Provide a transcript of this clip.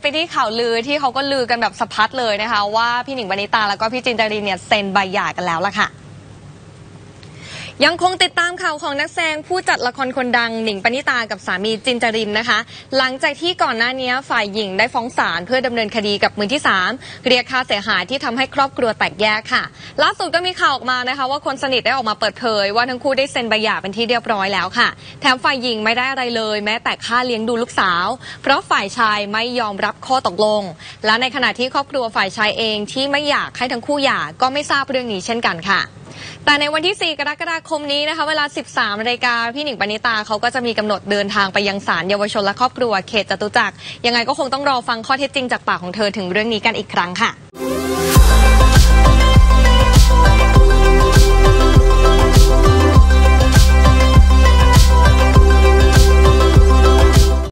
ไปที่ข่าวลือที่เขาก็ลือกันแบบสะพัดเลยนะคะ ว่าพี่หนิงบานิตาแล้วก็พี่จินดารินเนี่ยเซ็นใบหย่ากันแล้วล่ะค่ะ ยังคงติดตามข่าวของนักแสดงผู้จัดละครคนดังหนิงปณิตากับสามีจินจรินนะคะ หลังจากที่ก่อนหน้านี้ฝ่ายหญิงได้ฟ้องศาลเพื่อดำเนินคดีกับมือที่ 3 เรียกค่าเสียหายที่ทำให้ครอบครัวแตกแยกค่ะ ล่าสุดก็มีข่าวออกมานะคะ ว่าคนสนิทได้ออกมาเปิดเผย ว่าทั้งคู่ได้เซ็นใบหย่าเป็นที่เรียบร้อยแล้วค่ะ แถมฝ่ายหญิงไม่ได้อะไรเลย แม้แต่ค่าเลี้ยงดูลูกสาว เพราะฝ่ายชายไม่ยอมรับข้อตกลง และในขณะที่ครอบครัวฝ่ายชายเองที่ไม่อยากให้ทั้งคู่หย่าก็ไม่ทราบเรื่องนี้เช่นกันค่ะ แต่ในวันที่ 4 กรกฎาคมนี้นะคะ เวลา 13นาฬิกาพี่หนิงปณิตาเขาก็จะมีกำหนดเดินทางไปยังศาลเยาวชนและครอบครัวเขตจตุจักรยังไงก็คงต้องรอฟังข้อเท็จจริงจากปากของเธอถึงเรื่องนี้กันอีกครั้งค่ะ